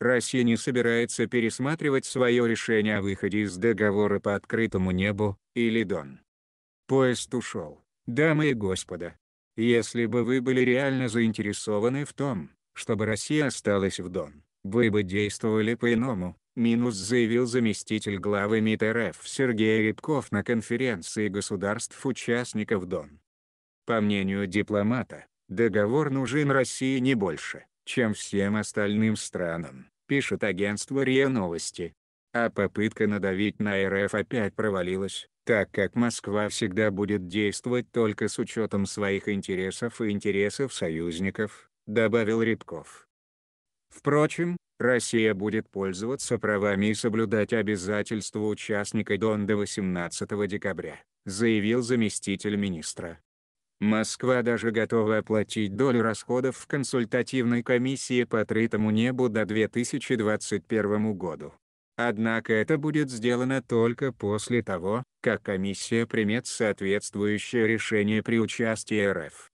Россия не собирается пересматривать свое решение о выходе из договора по открытому небу, или Дон. Поезд ушел. Дамы и господа, если бы вы были реально заинтересованы в том, чтобы Россия осталась в Дон, вы бы действовали по-иному, минус заявил заместитель главы МИД РФ Сергей Рябков на конференции государств-участников Дон. По мнению дипломата, договор нужен России не больше, чем всем остальным странам, пишет агентство РИА Новости. А попытка надавить на РФ опять провалилась, так как Москва всегда будет действовать только с учетом своих интересов и интересов союзников, добавил Рябков. Впрочем, Россия будет пользоваться правами и соблюдать обязательства участника ДОН до 18 декабря, заявил заместитель министра. Москва даже готова оплатить долю расходов в консультативной комиссии по открытому небу до 2021 году. Однако это будет сделано только после того, как комиссия примет соответствующее решение при участии РФ.